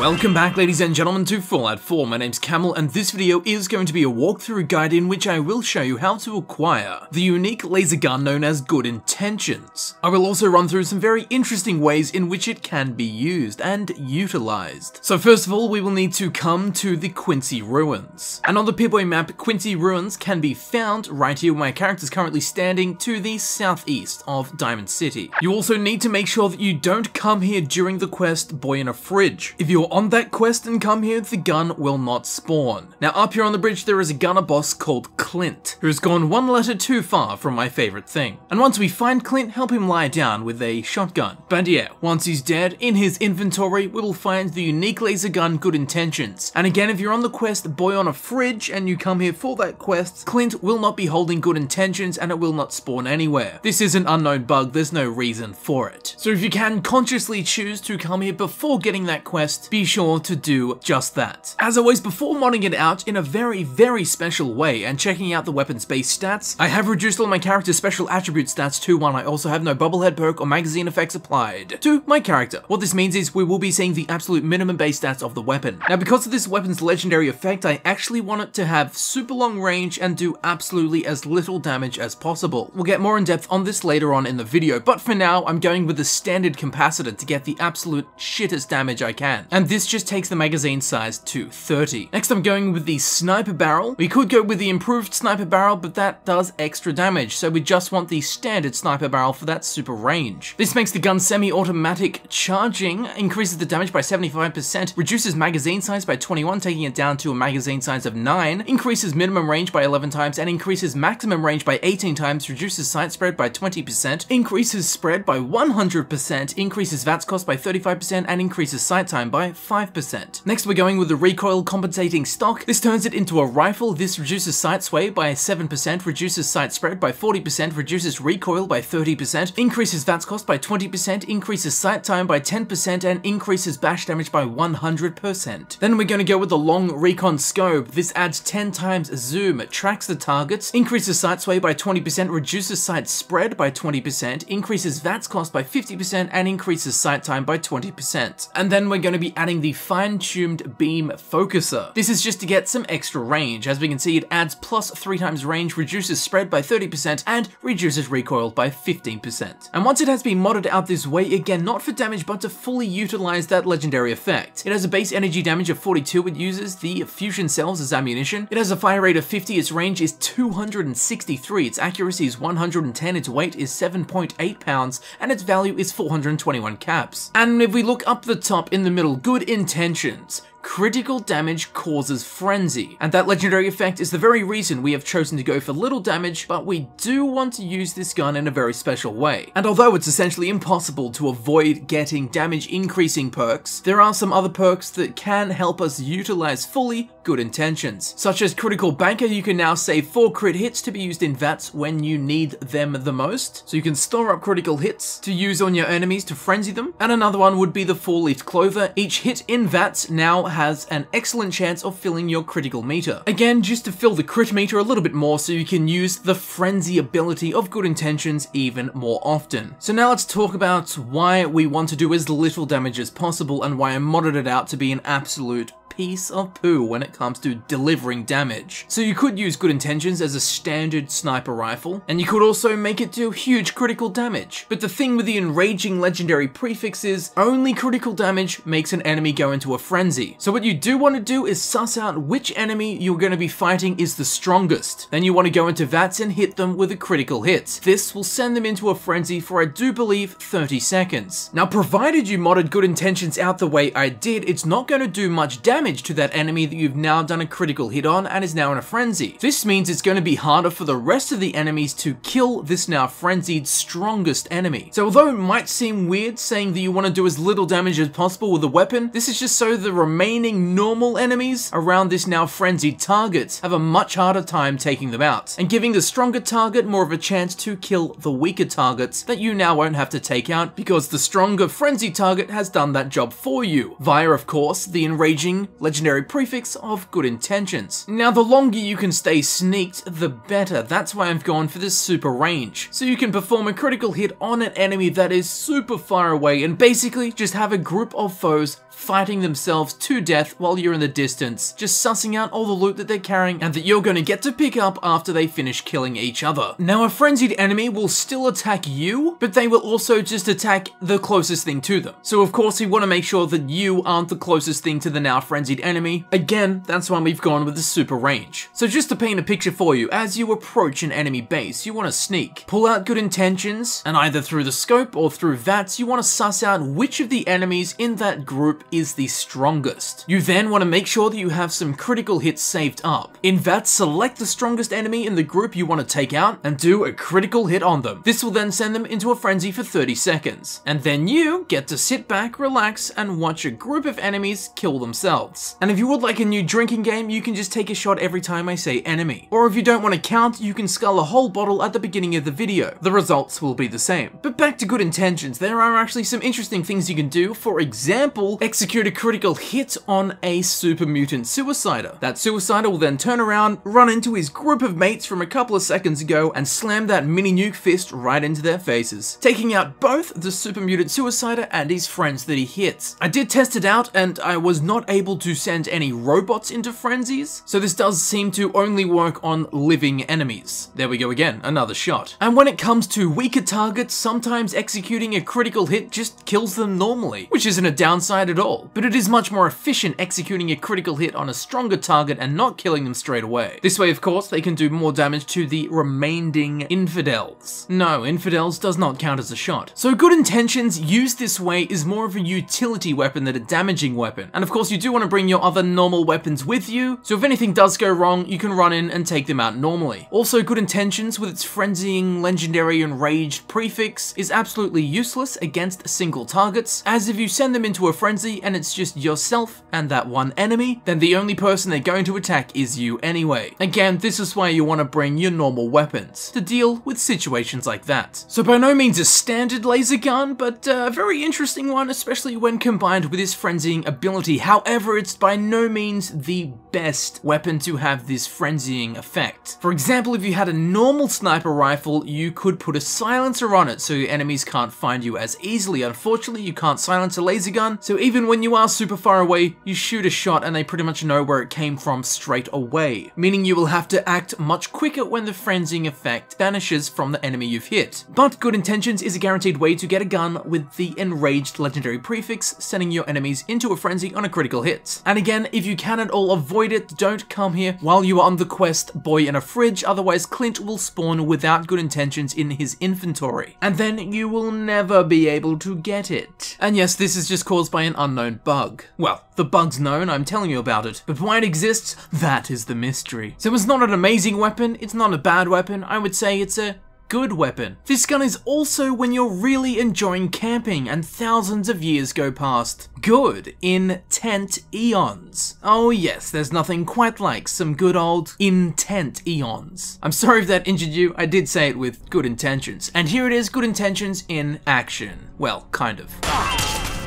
Welcome back ladies and gentlemen to Fallout 4, my name's Camel and this video is going to be a walkthrough guide in which I will show you how to acquire the unique laser gun known as Good Intentions. I will also run through some very interesting ways in which it can be used and utilized. So first of all we will need to come to the Quincy Ruins. And on the Pip-Boy map, Quincy Ruins can be found right here where my character is currently standing to the southeast of Diamond City. You also need to make sure that you don't come here during the quest Boy in a Fridge. If you're on that quest and come here, the gun will not spawn. Now up here on the bridge there is a gunner boss called Clint, who's gone one letter too far from my favorite thing. And once we find Clint, help him lie down with a shotgun. But yeah, once he's dead, in his inventory we will find the unique laser gun Good Intentions. And again, if you're on the quest Boy on a Fridge and you come here for that quest, Clint will not be holding Good Intentions and it will not spawn anywhere. This is an unknown bug, there's no reason for it. So if you can consciously choose to come here before getting that quest, be sure to do just that. As always, before modding it out in a very, very special way and checking out the weapon's base stats, I have reduced all my character's special attribute stats to 1. I also have no bobblehead perk or magazine effects applied to my character. What this means is we will be seeing the absolute minimum base stats of the weapon. Now, because of this weapon's legendary effect, I actually want it to have super long range and do absolutely as little damage as possible. We'll get more in depth on this later on in the video, but for now, I'm going with the standard capacitor to get the absolute shittest damage I can. And this just takes the magazine size to 30. Next I'm going with the sniper barrel. We could go with the improved sniper barrel, but that does extra damage, so we just want the standard sniper barrel for that super range. This makes the gun semi-automatic charging, increases the damage by 75%, reduces magazine size by 21, taking it down to a magazine size of 9, increases minimum range by 11 times, and increases maximum range by 18 times, reduces sight spread by 20%, increases spread by 100%, increases VATS cost by 35%, and increases sight time by 5%. Next we're going with the recoil compensating stock. This turns it into a rifle. This reduces sight sway by 7%, reduces sight spread by 40%, reduces recoil by 30%, increases VATS cost by 20%, increases sight time by 10%, and increases bash damage by 100%. Then we're going to go with the long recon scope. This adds 10 times zoom, tracks the targets, increases sight sway by 20%, reduces sight spread by 20%, increases VATS cost by 50%, and increases sight time by 20%. And then we're going to be adding the fine-tuned beam focuser. This is just to get some extra range. As we can see, it adds plus 3 times range, reduces spread by 30%, and reduces recoil by 15%. And once it has been modded out this way, again, not for damage, but to fully utilize that legendary effect. It has a base energy damage of 42, it uses the fusion cells as ammunition. It has a fire rate of 50, its range is 263, its accuracy is 110, its weight is 7.8 pounds, and its value is 421 caps. And if we look up the top in the middle, good intentions. Critical damage causes frenzy, and that legendary effect is the very reason we have chosen to go for little damage, but we do want to use this gun in a very special way. And although it's essentially impossible to avoid getting damage increasing perks, there are some other perks that can help us utilize fully good intentions. Such as Critical Banker, you can now save 4 crit hits to be used in VATS when you need them the most, so you can store up critical hits to use on your enemies to frenzy them. And another one would be the Four-Leafed Clover. Each hit in VATS now has an excellent chance of filling your critical meter. Again, just to fill the crit meter a little bit more so you can use the frenzy ability of good intentions even more often. So now let's talk about why we want to do as little damage as possible and why I modded it out to be an absolute piece of poo when it comes to delivering damage. So you could use Good Intentions as a standard sniper rifle, and you could also make it do huge critical damage. But the thing with the enraging legendary prefix is, only critical damage makes an enemy go into a frenzy. So what you do want to do is suss out which enemy you're going to be fighting is the strongest. Then you want to go into VATS and hit them with a critical hit. This will send them into a frenzy for I do believe 30 seconds. Now provided you modded Good Intentions out the way I did, it's not going to do much damage damage to that enemy that you've now done a critical hit on and is now in a frenzy. This means it's going to be harder for the rest of the enemies to kill this now frenzied strongest enemy. So although it might seem weird saying that you want to do as little damage as possible with a weapon, this is just so the remaining normal enemies around this now frenzied target have a much harder time taking them out, and giving the stronger target more of a chance to kill the weaker targets that you now won't have to take out because the stronger frenzied target has done that job for you, via of course the enraging legendary prefix of good intentions. Now the longer you can stay sneaked, the better. That's why I've gone for this super range. So you can perform a critical hit on an enemy that is super far away and basically just have a group of foes fighting themselves to death while you're in the distance, just sussing out all the loot that they're carrying and that you're going to get to pick up after they finish killing each other. Now a frenzied enemy will still attack you, but they will also just attack the closest thing to them. So of course you want to make sure that you aren't the closest thing to the now frenzied enemy. Again, that's why we've gone with the super range. So just to paint a picture for you, as you approach an enemy base, you want to sneak, pull out good intentions, and either through the scope or through VATS, you want to suss out which of the enemies in that group is the strongest. You then want to make sure that you have some critical hits saved up. In that, select the strongest enemy in the group you want to take out and do a critical hit on them. This will then send them into a frenzy for 30 seconds. And then you get to sit back, relax, and watch a group of enemies kill themselves. And if you would like a new drinking game, you can just take a shot every time I say enemy. Or if you don't want to count, you can skull a whole bottle at the beginning of the video. The results will be the same. But back to good intentions, there are actually some interesting things you can do. For example, execute a critical hit on a super mutant suicider. That suicider will then turn around, run into his group of mates from a couple of seconds ago, and slam that mini nuke fist right into their faces, taking out both the super mutant suicider and his friends that he hits. I did test it out, and I was not able to send any robots into frenzies, so this does seem to only work on living enemies. There we go again, another shot. And when it comes to weaker targets, sometimes executing a critical hit just kills them normally, which isn't a downside at all, but it is much more efficient executing a critical hit on a stronger target and not killing them straight away. This way, of course, they can do more damage to the remaining infidels. No, infidels does not count as a shot. So good intentions used this way is more of a utility weapon than a damaging weapon. And of course, you do want to bring your other normal weapons with you, so if anything does go wrong, you can run in and take them out normally. Also, good intentions with its frenzying, legendary, and enraged prefix is absolutely useless against single targets, as if you send them into a frenzy and it's just yourself and that one enemy, then the only person they're going to attack is you anyway. Again, this is why you want to bring your normal weapons to deal with situations like that. So by no means a standard laser gun, but uh, a very interesting one, especially when combined with his frenzying ability. However, it's by no means the best weapon to have this frenzying effect. For example, if you had a normal sniper rifle, you could put a silencer on it so your enemies can't find you as easily. Unfortunately, you can't silence a laser gun, so even when you are super far away, you shoot a shot and they pretty much know where it came from straight away, meaning you will have to act much quicker when the frenzying effect vanishes from the enemy you've hit. But Good Intentions is a guaranteed way to get a gun with the enraged legendary prefix, sending your enemies into a frenzy on a critical hit. And again, if you can at all avoid it, don't come here while you are on the quest Boy in a Fridge, otherwise Clint will spawn without Good Intentions in his inventory. And then you will never be able to get it. And yes, this is just caused by an unknown bug. Well, the bug's known, I'm telling you about it. But why it exists, that is the mystery. So it's not an amazing weapon, it's not a bad weapon, I would say it's a good weapon. This gun is also when you're really enjoying camping and thousands of years go past. Good in tent eons. Oh yes, there's nothing quite like some good old intent eons. I'm sorry if that injured you, I did say it with good intentions. And here it is, good intentions in action. Well, kind of.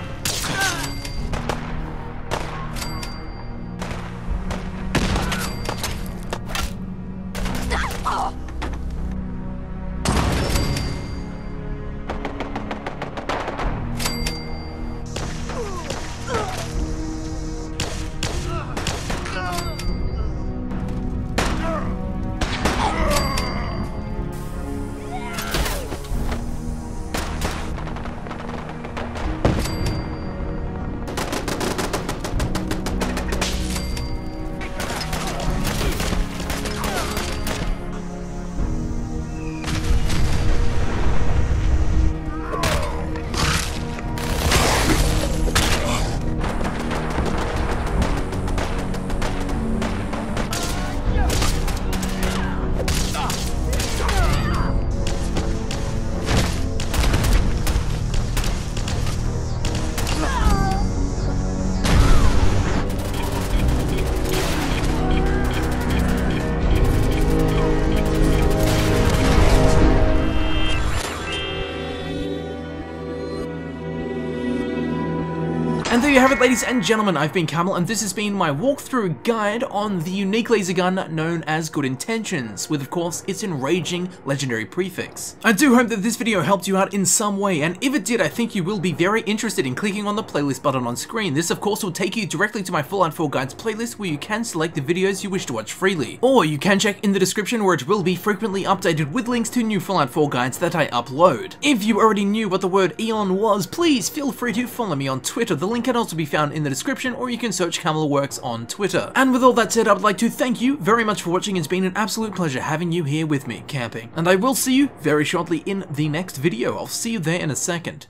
You have it ladies and gentlemen, I've been Camel and this has been my walkthrough guide on the unique laser gun known as Good Intentions, with of course its enraging legendary prefix. I do hope that this video helped you out in some way, and if it did I think you will be very interested in clicking on the playlist button on screen. This of course will take you directly to my Fallout 4 Guides playlist where you can select the videos you wish to watch freely. Or you can check in the description where it will be frequently updated with links to new Fallout 4 guides that I upload. If you already knew what the word Eon was, please feel free to follow me on Twitter. The link can also be found in the description or you can search CamelWorks on Twitter. And with all that said, I would like to thank you very much for watching. It's been an absolute pleasure having you here with me, camping. And I will see you very shortly in the next video. I'll see you there in a second.